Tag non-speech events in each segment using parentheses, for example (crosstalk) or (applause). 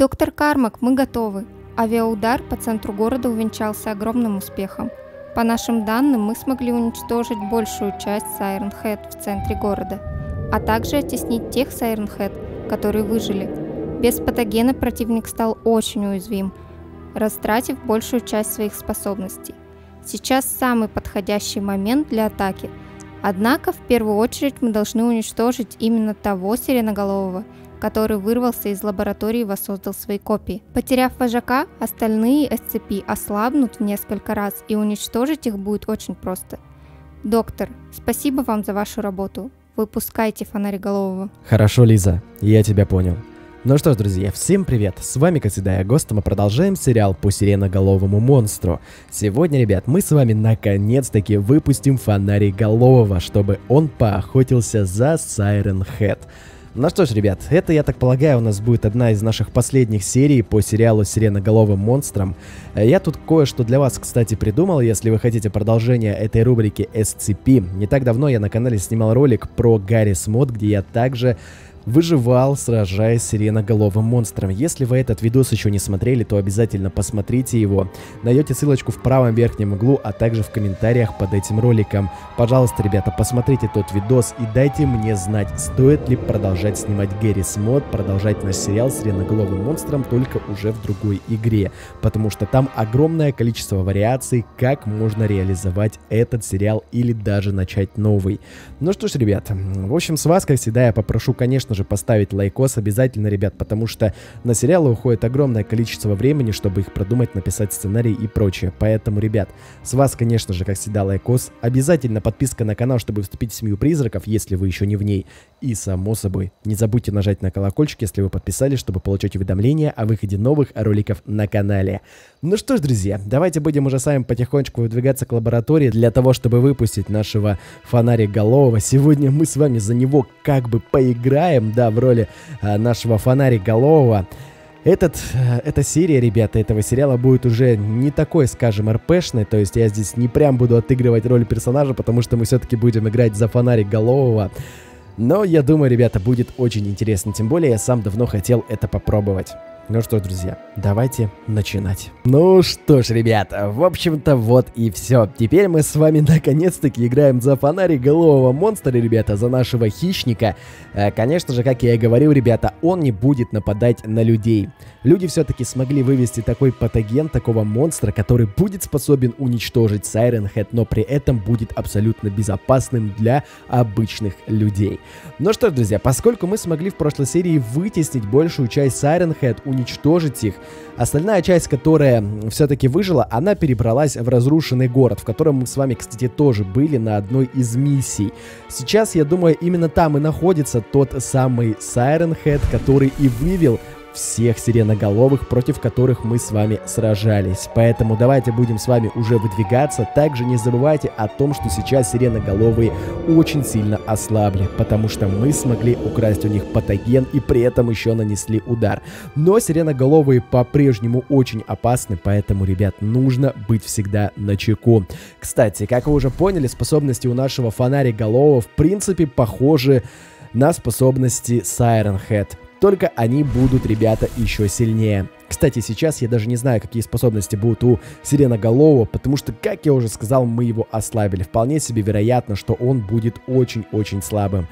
Доктор Кармак, мы готовы. Авиаудар по центру города увенчался огромным успехом. По нашим данным, мы смогли уничтожить большую часть Сайрен Хэт в центре города, а также оттеснить тех Сайрен Хэт, которые выжили. Без патогена противник стал очень уязвим, растратив большую часть своих способностей. Сейчас самый подходящий момент для атаки. Однако, в первую очередь, мы должны уничтожить именно того сиреноголового, который вырвался из лаборатории и воссоздал свои копии. Потеряв вожака, остальные SCP ослабнут в несколько раз, и уничтожить их будет очень просто. Доктор, спасибо вам за вашу работу. Выпускайте фонариголового. Хорошо, Лиза, я тебя понял. Ну что ж, друзья, всем привет! С вами, как всегда, я Гост, мы продолжаем сериал по сиреноголовому монстру. Сегодня, ребят, мы с вами наконец-таки выпустим фонарик голового, чтобы он поохотился за Сайрен Хэт. Ну что ж, ребят, это, я так полагаю, у нас будет одна из наших последних серий по сериалу «Сиреноголовым монстрам». Я тут кое-что для вас, кстати, придумал, если вы хотите продолжение этой рубрики SCP. Не так давно я на канале снимал ролик про Гарри Смот, где я также выживал, сражаясь с сиреноголовым монстром. Если вы этот видос еще не смотрели, то обязательно посмотрите его. Найдете ссылочку в правом верхнем углу, а также в комментариях под этим роликом. Пожалуйста, ребята, посмотрите тот видос и дайте мне знать, стоит ли продолжать снимать Гэри Смод, продолжать наш сериал с сиреноголовым монстром, только уже в другой игре. Потому что там огромное количество вариаций, как можно реализовать этот сериал или даже начать новый. Ну что ж, ребята, в общем, с вас, как всегда, я попрошу, конечно, конечно же, поставить лайкос обязательно, ребят, потому что на сериалы уходит огромное количество времени, чтобы их продумать, написать сценарий и прочее. Поэтому, ребят, с вас, конечно же, как всегда, лайкос. Обязательно подписка на канал, чтобы вступить в семью призраков, если вы еще не в ней. И, само собой, не забудьте нажать на колокольчик, если вы подписались, чтобы получать уведомления о выходе новых роликов на канале. Ну что ж, друзья, давайте будем уже сами потихонечку выдвигаться к лаборатории для того, чтобы выпустить нашего фонарик голового. Сегодня мы с вами за него как бы поиграем, да, в роли а, нашего фонарик голового. Этот, э, эта серия, ребята, этого сериала будет уже не такой, скажем, РПшной, то есть я здесь не прям буду отыгрывать роль персонажа, потому что мы все-таки будем играть за фонарик голового. Но я думаю, ребята, будет очень интересно, тем более я сам давно хотел это попробовать. Ну что, друзья, давайте начинать. Ну что ж, ребята, в общем-то вот и все. Теперь мы с вами (laughs) наконец-таки играем за фонарик голового монстра, ребята, за нашего хищника. Э, конечно же, как я и говорил, ребята, он не будет нападать на людей. Люди все-таки смогли вывести такой патоген, такого монстра, который будет способен уничтожить Сайрен Head, но при этом будет абсолютно безопасным для обычных людей. Ну что ж, друзья, поскольку мы смогли в прошлой серии вытеснить большую часть Сайрен Head, уничтожить их. Остальная часть, которая все-таки выжила, она перебралась в разрушенный город, в котором мы с вами, кстати, тоже были на одной из миссий. Сейчас, я думаю, именно там и находится тот самый Head, который и вывел всех сиреноголовых, против которых мы с вами сражались. Поэтому давайте будем с вами уже выдвигаться. Также не забывайте о том, что сейчас сиреноголовые очень сильно ослабли, потому что мы смогли украсть у них патоген и при этом еще нанесли удар. Но сиреноголовые по-прежнему очень опасны, поэтому, ребят, нужно быть всегда на чеку. Кстати, как вы уже поняли, способности у нашего фонариголового в принципе похожи на способности Siren Head. Только они будут, ребята, еще сильнее. Кстати, сейчас я даже не знаю, какие способности будут у Сиреноголового, потому что, как я уже сказал, мы его ослабили. Вполне себе вероятно, что он будет очень-очень слабым.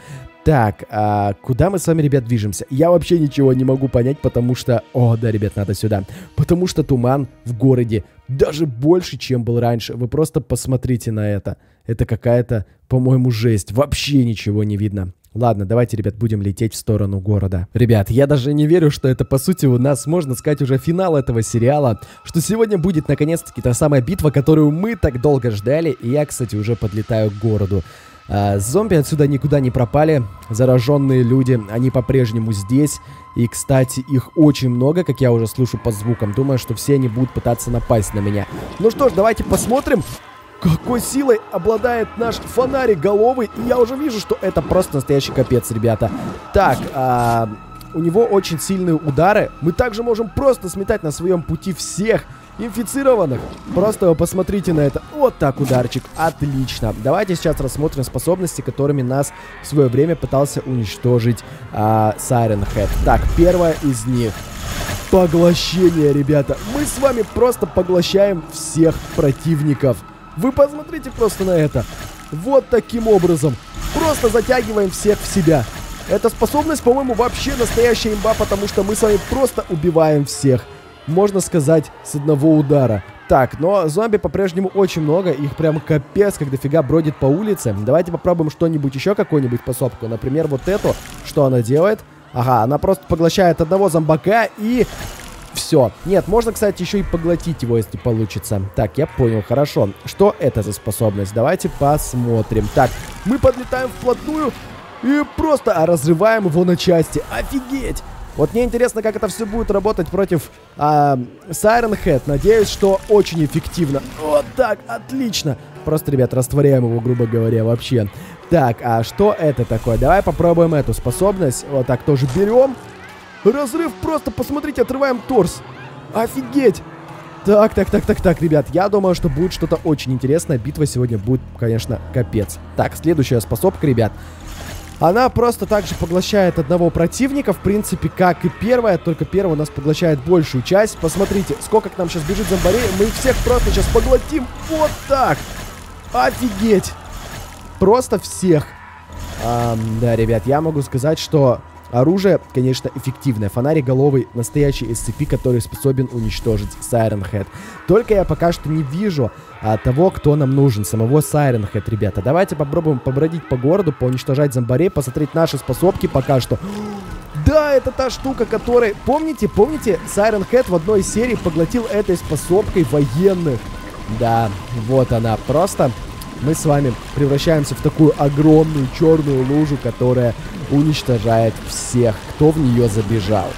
Так, а куда мы с вами, ребят, движемся? Я вообще ничего не могу понять, потому что... О, да, ребят, надо сюда. Потому что туман в городе даже больше, чем был раньше. Вы просто посмотрите на это. Это какая-то, по-моему, жесть. Вообще ничего не видно. Ладно, давайте, ребят, будем лететь в сторону города. Ребят, я даже не верю, что это, по сути, у нас, можно сказать, уже финал этого сериала. Что сегодня будет, наконец-таки, та самая битва, которую мы так долго ждали. И я, кстати, уже подлетаю к городу. А, зомби отсюда никуда не пропали. Зараженные люди, они по-прежнему здесь. И, кстати, их очень много, как я уже слышу по звукам. Думаю, что все они будут пытаться напасть на меня. Ну что ж, давайте посмотрим, какой силой обладает наш фонарик головый. И я уже вижу, что это просто настоящий капец, ребята. Так, а, у него очень сильные удары. Мы также можем просто сметать на своем пути всех инфицированных. Просто посмотрите на это. Вот так ударчик. Отлично. Давайте сейчас рассмотрим способности, которыми нас в свое время пытался уничтожить а, Siren Head. Так, первая из них. Поглощение, ребята. Мы с вами просто поглощаем всех противников. Вы посмотрите просто на это. Вот таким образом. Просто затягиваем всех в себя. Эта способность, по-моему, вообще настоящая имба, потому что мы с вами просто убиваем всех. Можно сказать, с одного удара. Так, но зомби по-прежнему очень много, их прям капец, как дофига бродит по улице. Давайте попробуем что-нибудь еще, какую-нибудь пособку. Например, вот эту. Что она делает? Ага, она просто поглощает одного зомбака и... Все. Нет, можно, кстати, еще и поглотить его, если получится. Так, я понял, хорошо. Что это за способность? Давайте посмотрим. Так, мы подлетаем вплотную и просто разрываем его на части. Офигеть! Вот мне интересно, как это все будет работать против а, Siren Head. Надеюсь, что очень эффективно. Вот так, отлично. Просто, ребят, растворяем его, грубо говоря, вообще. Так, а что это такое? Давай попробуем эту способность. Вот так тоже берем. Разрыв просто, посмотрите, отрываем торс. Офигеть! Так, так, так, так, так, ребят, я думаю, что будет что-то очень интересное. Битва сегодня будет, конечно, капец. Так, следующая способка, ребят. Она просто так же поглощает одного противника, в принципе, как и первая, только первая у нас поглощает большую часть. Посмотрите, сколько к нам сейчас бежит зомбарей, мы их всех просто сейчас поглотим вот так. Офигеть! Просто всех. А, да, ребят, я могу сказать, что Оружие, конечно, эффективное. Фонарик головый настоящий SCP, который способен уничтожить Siren Head. Только я пока что не вижу а, того, кто нам нужен. Самого Siren Head, ребята. Давайте попробуем побродить по городу, поуничтожать зомбарей, посмотреть наши способки пока что. Да, это та штука, которая... Помните, помните, Siren Head в одной из серий поглотил этой способкой военных. Да, вот она. Просто мы с вами превращаемся в такую огромную черную лужу, которая уничтожает всех, кто в нее забежал.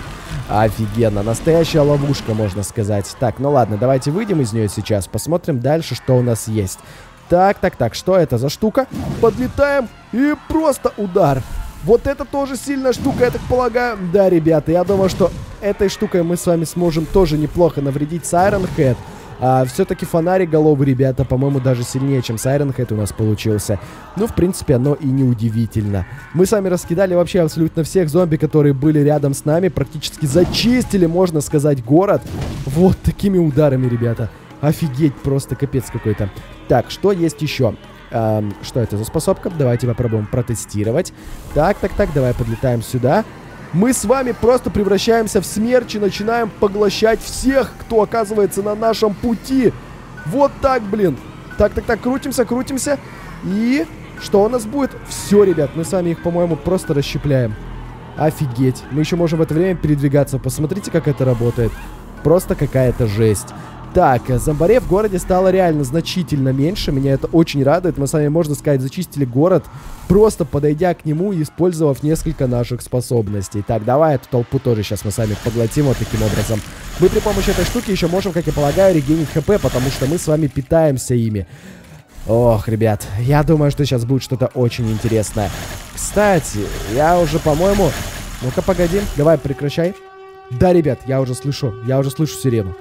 Офигенно, настоящая ловушка, можно сказать. Так, ну ладно, давайте выйдем из нее сейчас, посмотрим дальше, что у нас есть. Так, так, так, что это за штука? Подлетаем и просто удар. Вот это тоже сильная штука, я так полагаю. Да, ребята, я думаю, что этой штукой мы с вами сможем тоже неплохо навредить Siren Head. А, Все-таки фонарик головы, ребята, по-моему, даже сильнее, чем Head у нас получился. Ну, в принципе, оно и не удивительно. Мы с вами раскидали вообще абсолютно всех зомби, которые были рядом с нами. Практически зачистили, можно сказать, город. Вот такими ударами, ребята. Офигеть, просто капец какой-то. Так, что есть еще? Эм, что это за способка? Давайте попробуем протестировать. Так, так, так, давай подлетаем сюда мы с вами просто превращаемся в смерч и начинаем поглощать всех, кто оказывается на нашем пути. Вот так, блин. Так, так, так, крутимся, крутимся. И что у нас будет? Все, ребят, мы с вами их, по-моему, просто расщепляем. Офигеть. Мы еще можем в это время передвигаться. Посмотрите, как это работает. Просто какая-то жесть. Так, зомбарей в городе стало реально значительно меньше. Меня это очень радует. Мы с вами, можно сказать, зачистили город, просто подойдя к нему и использовав несколько наших способностей. Так, давай эту толпу тоже сейчас мы с вами поглотим вот таким образом. Мы при помощи этой штуки еще можем, как я полагаю, регенить хп, потому что мы с вами питаемся ими. Ох, ребят, я думаю, что сейчас будет что-то очень интересное. Кстати, я уже, по-моему... Ну-ка, погоди, давай прекращай. Да, ребят, я уже слышу, я уже слышу сирену.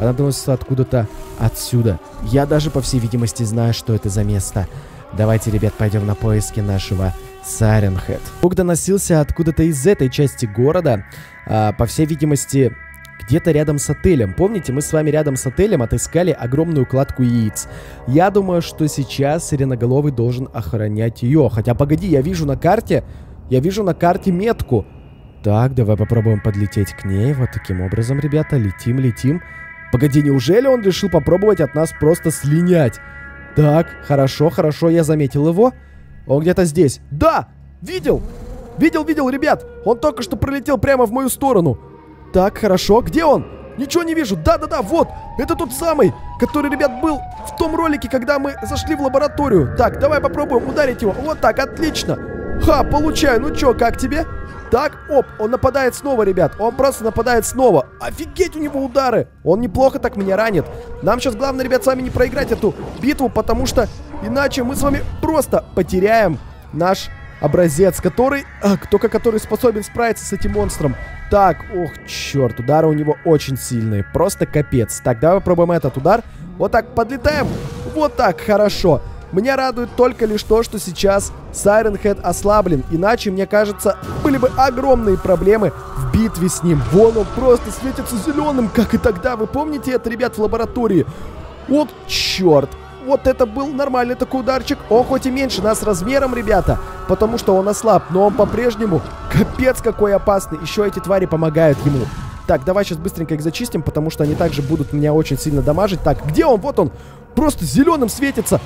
Она доносится откуда-то отсюда. Я даже, по всей видимости, знаю, что это за место. Давайте, ребят, пойдем на поиски нашего Саренхед. Звук доносился откуда-то из этой части города. А, по всей видимости, где-то рядом с отелем. Помните, мы с вами рядом с отелем отыскали огромную кладку яиц. Я думаю, что сейчас Сиреноголовый должен охранять ее. Хотя, погоди, я вижу на карте... Я вижу на карте метку. Так, давай попробуем подлететь к ней. Вот таким образом, ребята. Летим, летим. Погоди, неужели он решил попробовать от нас просто слинять? Так, хорошо, хорошо, я заметил его. Он где-то здесь. Да! Видел! Видел, видел, ребят! Он только что пролетел прямо в мою сторону. Так, хорошо, где он? Ничего не вижу. Да-да-да, вот. Это тот самый, который, ребят, был в том ролике, когда мы зашли в лабораторию. Так, давай попробуем ударить его. Вот так, отлично. Ха, получаю. Ну чё, как тебе? Так, оп, он нападает снова, ребят. Он просто нападает снова. Офигеть, у него удары. Он неплохо так меня ранит. Нам сейчас главное, ребят, с вами не проиграть эту битву, потому что иначе мы с вами просто потеряем наш образец, который... А, только который способен справиться с этим монстром. Так, ох, черт, удары у него очень сильные. Просто капец. Так, давай попробуем этот удар. Вот так, подлетаем. Вот так, хорошо. Меня радует только лишь то, что сейчас Siren Head ослаблен. Иначе, мне кажется, были бы огромные проблемы в битве с ним. Вон он просто светится зеленым, как и тогда. Вы помните это, ребят, в лаборатории? Вот черт. Вот это был нормальный такой ударчик. Он хоть и меньше нас размером, ребята, потому что он ослаб, но он по-прежнему капец какой опасный. Еще эти твари помогают ему. Так, давай сейчас быстренько их зачистим, потому что они также будут меня очень сильно дамажить. Так, где он? Вот он. Просто зеленым светится.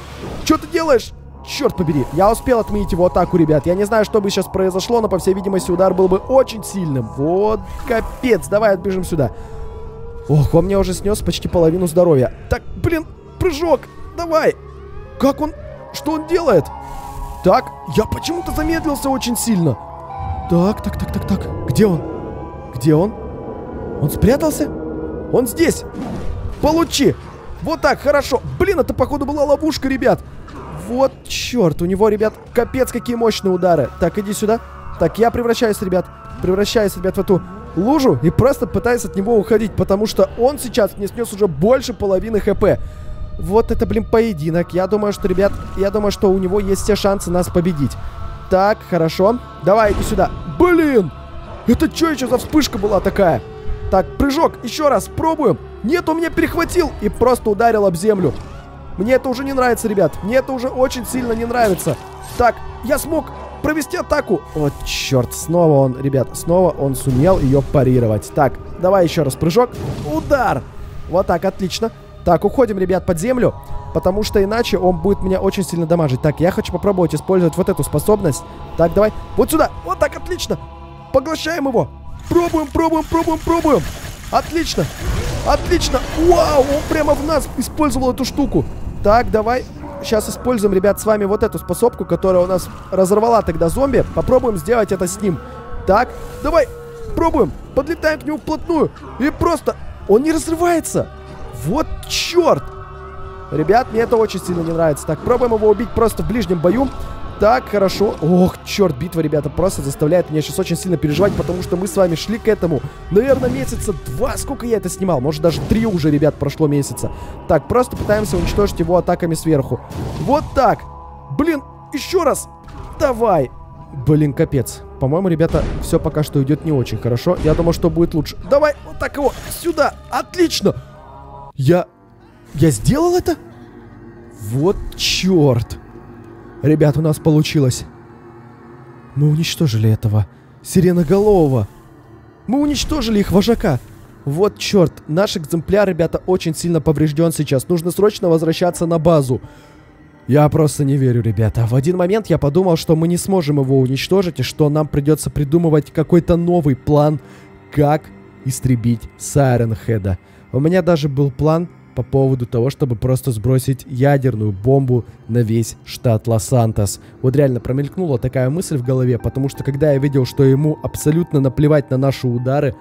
Что ты делаешь? Черт побери, я успел отменить его атаку, ребят. Я не знаю, что бы сейчас произошло, но, по всей видимости, удар был бы очень сильным. Вот капец. Давай отбежим сюда. Ох, он мне уже снес почти половину здоровья. Так, блин, прыжок. Давай. Как он... Что он делает? Так, я почему-то замедлился очень сильно. Так, так, так, так, так. Где он? Где он? Он спрятался? Он здесь. Получи. Вот так, хорошо. Блин, это, походу, была ловушка, ребят. Вот черт, у него, ребят, капец какие мощные удары. Так, иди сюда. Так, я превращаюсь, ребят, превращаюсь, ребят, в эту лужу и просто пытаюсь от него уходить, потому что он сейчас мне снес уже больше половины хп. Вот это, блин, поединок. Я думаю, что, ребят, я думаю, что у него есть все шансы нас победить. Так, хорошо. Давай, иди сюда. Блин! Это что еще за вспышка была такая? Так, прыжок, еще раз, пробуем. Нет, он меня перехватил и просто ударил об землю. Мне это уже не нравится, ребят. Мне это уже очень сильно не нравится. Так, я смог провести атаку. О, черт, снова он, ребят, снова он сумел ее парировать. Так, давай еще раз прыжок. Удар! Вот так, отлично. Так, уходим, ребят, под землю, потому что иначе он будет меня очень сильно дамажить. Так, я хочу попробовать использовать вот эту способность. Так, давай, вот сюда. Вот так, отлично. Поглощаем его. Пробуем, пробуем, пробуем, пробуем. Отлично. Отлично. Вау, он прямо в нас использовал эту штуку. Так, давай. Сейчас используем, ребят, с вами вот эту способку, которая у нас разорвала тогда зомби. Попробуем сделать это с ним. Так, давай, пробуем. Подлетаем к нему вплотную. И просто... Он не разрывается. Вот черт. Ребят, мне это очень сильно не нравится. Так, пробуем его убить просто в ближнем бою. Так, хорошо. Ох, черт, битва, ребята, просто заставляет меня сейчас очень сильно переживать, потому что мы с вами шли к этому, наверное, месяца два. Сколько я это снимал? Может, даже три уже, ребят, прошло месяца. Так, просто пытаемся уничтожить его атаками сверху. Вот так. Блин, еще раз. Давай. Блин, капец. По-моему, ребята, все пока что идет не очень хорошо. Я думаю, что будет лучше. Давай, вот так его. Сюда. Отлично. Я... Я сделал это? Вот черт. Ребят, у нас получилось. Мы уничтожили этого сиреноголового. Мы уничтожили их вожака. Вот черт, наш экземпляр, ребята, очень сильно поврежден сейчас. Нужно срочно возвращаться на базу. Я просто не верю, ребята. В один момент я подумал, что мы не сможем его уничтожить, и что нам придется придумывать какой-то новый план, как истребить Сайренхеда. У меня даже был план по поводу того, чтобы просто сбросить ядерную бомбу на весь штат Лос-Сантос. Вот реально промелькнула такая мысль в голове, потому что когда я видел, что ему абсолютно наплевать на наши удары,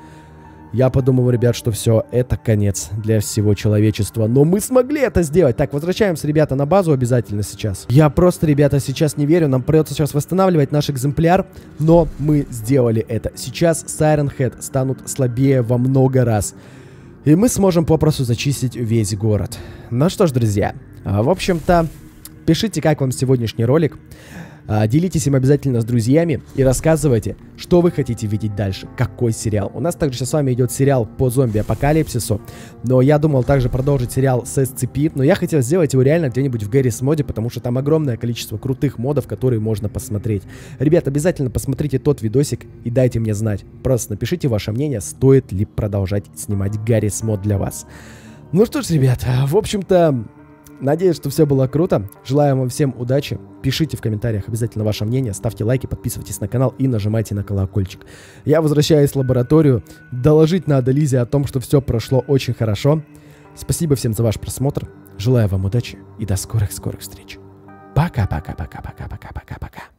я подумал, ребят, что все, это конец для всего человечества. Но мы смогли это сделать. Так, возвращаемся, ребята, на базу обязательно сейчас. Я просто, ребята, сейчас не верю. Нам придется сейчас восстанавливать наш экземпляр. Но мы сделали это. Сейчас Head станут слабее во много раз. И мы сможем попросту зачистить весь город. Ну что ж, друзья, а, в общем-то, пишите, как вам сегодняшний ролик. А, делитесь им обязательно с друзьями и рассказывайте, что вы хотите видеть дальше, какой сериал. У нас также сейчас с вами идет сериал по зомби-апокалипсису, но я думал также продолжить сериал с SCP, но я хотел сделать его реально где-нибудь в Гаррис моде, потому что там огромное количество крутых модов, которые можно посмотреть. Ребят, обязательно посмотрите тот видосик и дайте мне знать. Просто напишите ваше мнение, стоит ли продолжать снимать Гаррис мод для вас. Ну что ж, ребят, в общем-то, Надеюсь, что все было круто. Желаю вам всем удачи. Пишите в комментариях обязательно ваше мнение, ставьте лайки, подписывайтесь на канал и нажимайте на колокольчик. Я возвращаюсь в лабораторию. Доложить надо Лизе о том, что все прошло очень хорошо. Спасибо всем за ваш просмотр. Желаю вам удачи и до скорых-скорых встреч. Пока-пока-пока-пока-пока-пока-пока.